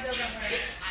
fazer o